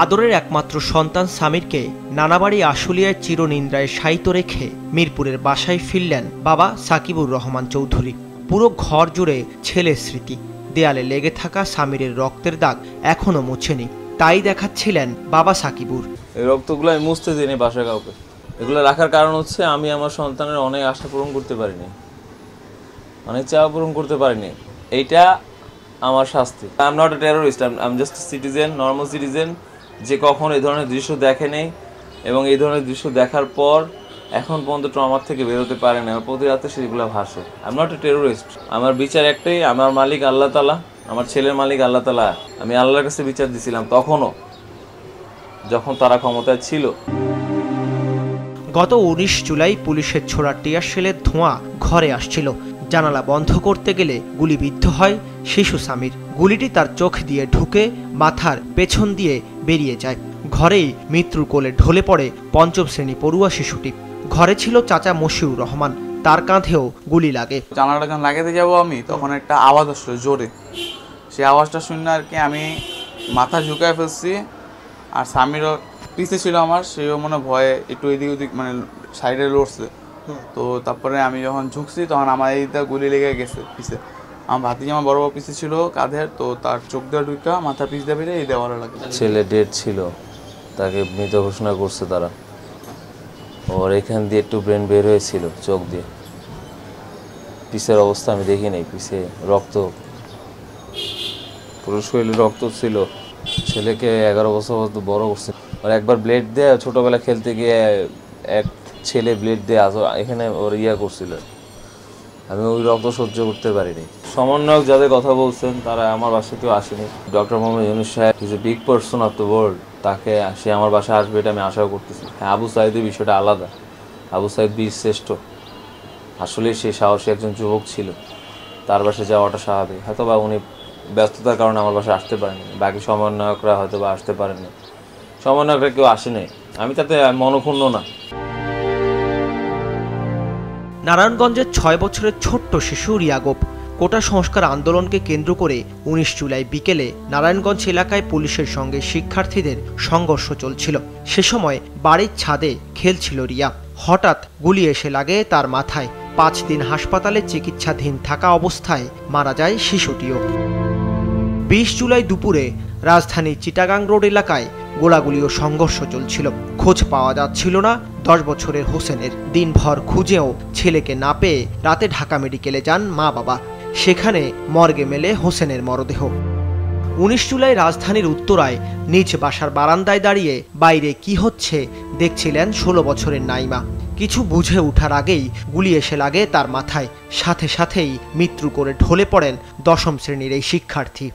আদরের একমাত্র সন্তান সামিরকে নানাবাড়ি আশুলিয়ায় চিরনিন্দ্রায় শায়িত রেখে মিরপুরের বাসায় ফিরলেন বাবা সাকিবুর রহমান চৌধুরী। পুরো ঘর জুড়ে ছেলের স্মৃতি। দেয়ালে লেগে থাকা সামিরের রক্তের দাগ এখনও মুছেনি। তাই দেখাচ্ছিলেন বাবা সাকিবুর। এই রক্তগুলো আমি মুছতে দিইনি বাসা কাউকে। এগুলো রাখার কারণ হচ্ছে আমি আমার সন্তানের অনেক আশা পূরণ করতে পারিনি। অনেক চাওয়া পূরণ করতে পারিনি। এইটা আমার শাস্তি। I am not a terrorist I am just citizen normal citizen যে কখন এই ধরনের দৃশ্য দেখে নেই এবং এই ধরনের দৃশ্য দেখার পর এখন পর্যন্ত ট্রমার থেকে বেরোতে পারে না। প্রতি রাতে সেগুলো ভাসে। I am not a terrorist আমার বিচার একটাই, আমার মালিক আল্লাহ তালা আমার ছেলের মালিক আল্লাহ তালা আমি আল্লাহর কাছে বিচার দিছিলাম তখনও, যখন তারা ক্ষমতায় ছিল। গত উনিশ জুলাই পুলিশের ছোড়া টিয়ার শেলের ধোঁয়া ঘরে আসছিল। জানালা বন্ধ করতে গেলে গুলিবিদ্ধ হয় শিশু সামির গুলিটি তার চোখ দিয়ে ঢুকে মাথার পেছন দিয়ে বেরিয়ে যায়। ঘরেই মৃত্যুর কোলে ঢলে পড়ে পঞ্চম শ্রেণি পড়ুয়া শিশুটি। ঘরে ছিল চাচা মশিউর রহমান। তার কাঁধেও গুলি লাগে। জানালাটা যখন লাগাতে যাব আমি তখন একটা আওয়াজ আসলো জোরে। সেই আওয়াজটা শুনে আর কি আমি মাথা ঝুঁকায় ফেলছি আর স্বামীরও পিছে ছিল আমার সেও মনে ভয়ে একটু এদিক ওদিক মানে সাইডে লড়ছে। তো তারপরে আমি যখন ঝুঁকছি তখন আমার এইটা গুলি লেগে গেছে পিছে। আমার ভাতিজি আমার বড় বড় ছিল কাঁধের, তো তার চোখ দেওয়া ঢুকা মাথা পিস দিয়ে বেরিয়ে এই দেওয়ালে লাগে ছেলে ডেট ছিল, তাকে মৃত ঘোষণা করছে তারা। ওর এখান দিয়ে একটু ব্রেন বের হয়েছিল, চোখ দিয়ে। পিসের অবস্থা আমি দেখি নাই, পিসে রক্ত পুরো শরীরে রক্ত ছিল। ছেলেকে এগারো বছর পর্যন্ত বড় করছে। আর একবার ব্লেড দিয়ে ছোটবেলা খেলতে গিয়ে এক ছেলে ব্লেড দিয়ে আস এখানে ওর ইয়া করছিল। আমি ওই রক্ত সহ্য করতে পারিনি। সমন্বয়ক যাদের কথা বলছেন, তারা আমার বাসাতেও আসেনি। ডক্টর মোহাম্মদ ইউনুস সাহেব is a big person of the world তাকে সে আমার বাসায় আসবে এটা আমি আশাও করতেছি। হ্যাঁ আবু সাইদের বিষয়টা আলাদা। আবু সাইদ বীর শ্রেষ্ঠ। আসলে সে সাহসী একজন যুবক ছিল। তার বাসায় যাওয়াটা স্বাভাবিক। হয়তো বা উনি ব্যস্ততার কারণে আমার বাসায় আসতে পারেনি বাকি সমন্বয়করা হয়তো বা আসতে পারেনি সমন্বয়করা কেউ আসেনি। আমি তাতে মনক্ষুণ্ণ না। নারায়ণগঞ্জের ছয় বছরের ছোট্ট শিশু রিয়াগোপ কোটা সংস্কার আন্দোলনকে কেন্দ্র করে উনিশ জুলাই বিকেলে নারায়ণগঞ্জ এলাকায় পুলিশের সঙ্গে শিক্ষার্থীদের সংঘর্ষ চলছিল। সে সময় বাড়ির ছাদে খেলছিল রিয়া। হঠাৎ গুলি এসে লাগে তার মাথায়। পাঁচ দিন হাসপাতালে চিকিৎসাধীন থাকা অবস্থায় মারা যায় শিশুটিও। বিশ জুলাই দুপুরে রাজধানীর চিটাগাং রোড এলাকায় গোলাগুলি ও সংঘর্ষ চলছিল। খোঁজ পাওয়া যাচ্ছিল না। দশ বছরের হোসেনের দিনভর খুঁজেও ছেলেকে না পেয়ে রাতে ঢাকা মেডিকেলে যান মা বাবা সেখানে মর্গে মেলে হোসেনের মরদেহ। উনিশ জুলাই রাজধানীর উত্তরায় নিজ বাসার বারান্দায় দাঁড়িয়ে বাইরে কি হচ্ছে দেখছিলেন ষোলো বছরের নাইমা। কিছু বুঝে ওঠার আগেই গুলি এসে লাগে তার মাথায়। সাথে সাথেই মৃত্যু করে ঢলে পড়েন দশম শ্রেণির এই শিক্ষার্থী।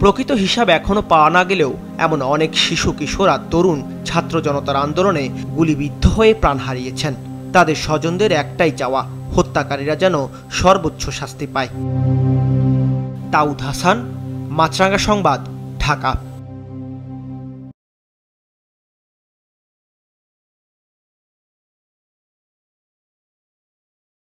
প্রকৃত হিসাব এখনও পাওয়া না গেলেও এমন অনেক শিশু, কিশোর আর তরুণ ছাত্র জনতার আন্দোলনে গুলিবিদ্ধ হয়ে প্রাণ হারিয়েছেন। তাদের স্বজনদের একটাই চাওয়া, হত্যাকারীরা যেন সর্বোচ্চ শাস্তি পায়। দাউদ হাসান মাছরাঙ্গা সংবাদ, ঢাকা।